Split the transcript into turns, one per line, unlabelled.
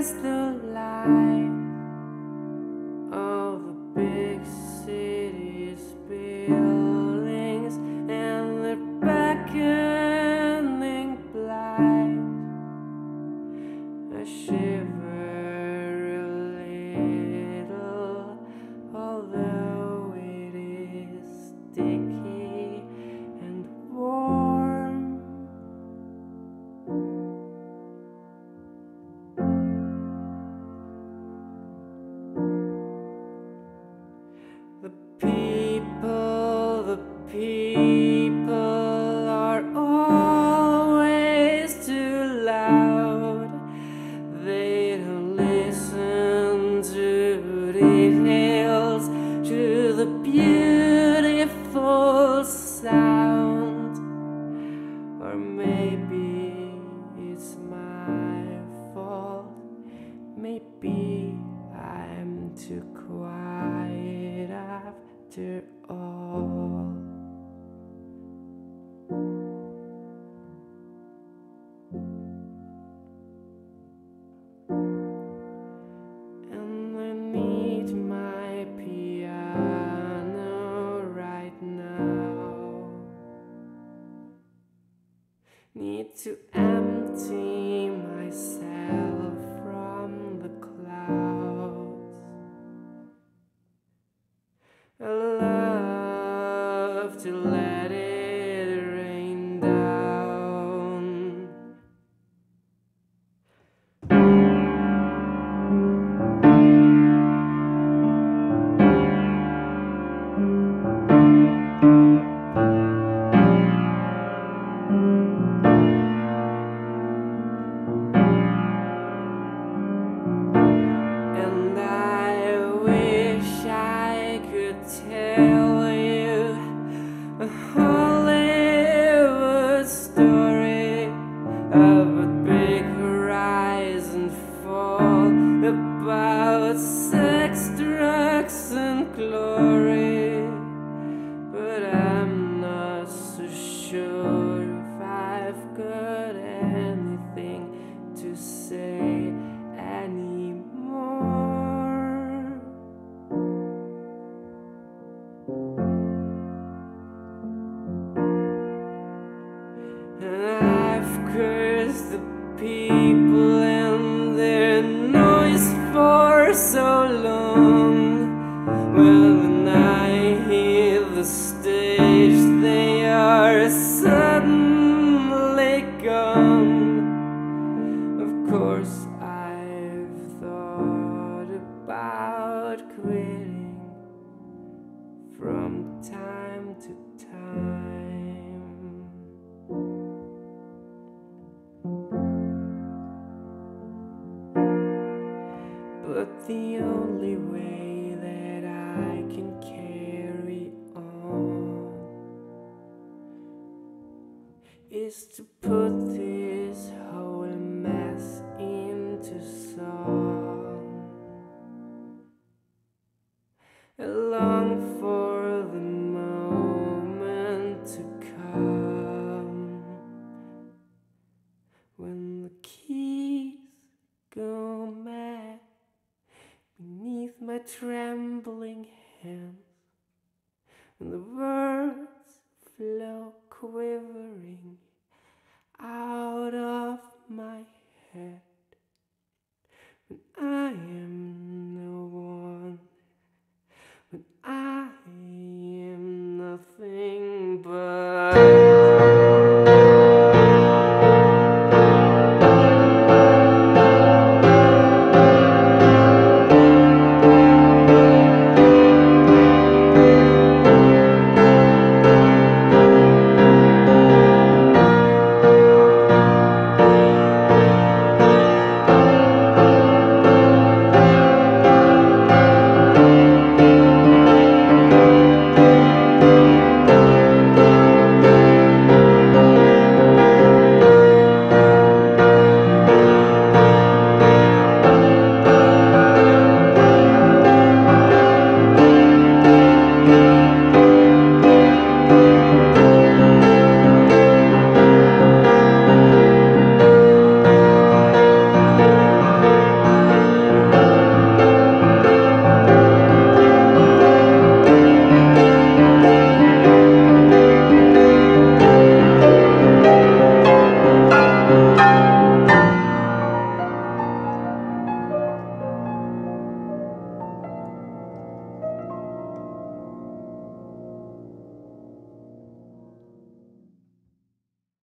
mirrors the light The people, the people are always too loud. They don't listen to details, to the beautiful sound. Or maybe about sex, drugs, and glory. But I'm not so sure if I've got anything to say anymore. And I've cursed the people quitting from time to time. But the only way that I can carry on is to put I long for the moment to come when the keys go mad beneath my trembling hands and the words flow quivering out. Bye.